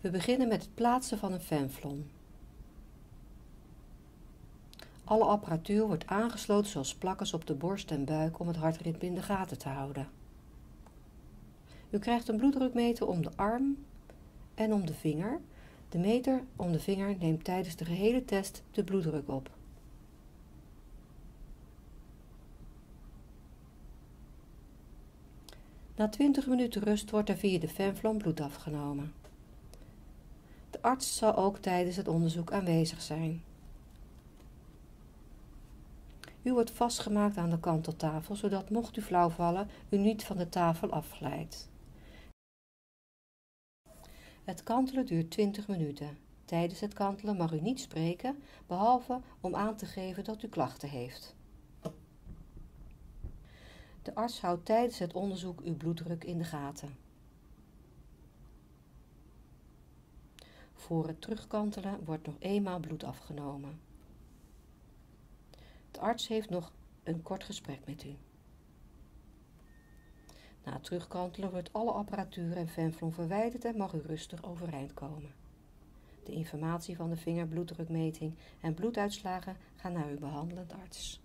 We beginnen met het plaatsen van een fanflon. Alle apparatuur wordt aangesloten zoals plakkers op de borst en buik om het hartritme in de gaten te houden. U krijgt een bloeddrukmeter om de arm en om de vinger. De meter om de vinger neemt tijdens de gehele test de bloeddruk op. Na 20 minuten rust wordt er via de fanflon bloed afgenomen. De arts zal ook tijdens het onderzoek aanwezig zijn. U wordt vastgemaakt aan de kanteltafel, zodat mocht u flauw vallen, u niet van de tafel afglijdt. Het kantelen duurt 20 minuten. Tijdens het kantelen mag u niet spreken, behalve om aan te geven dat u klachten heeft. De arts houdt tijdens het onderzoek uw bloeddruk in de gaten. Voor het terugkantelen wordt nog eenmaal bloed afgenomen. De arts heeft nog een kort gesprek met u. Na het terugkantelen wordt alle apparatuur en fanflon verwijderd en mag u rustig overeind komen. De informatie van de vingerbloeddrukmeting en bloeduitslagen gaan naar uw behandelend arts.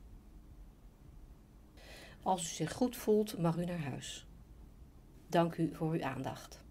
Als u zich goed voelt, mag u naar huis. Dank u voor uw aandacht.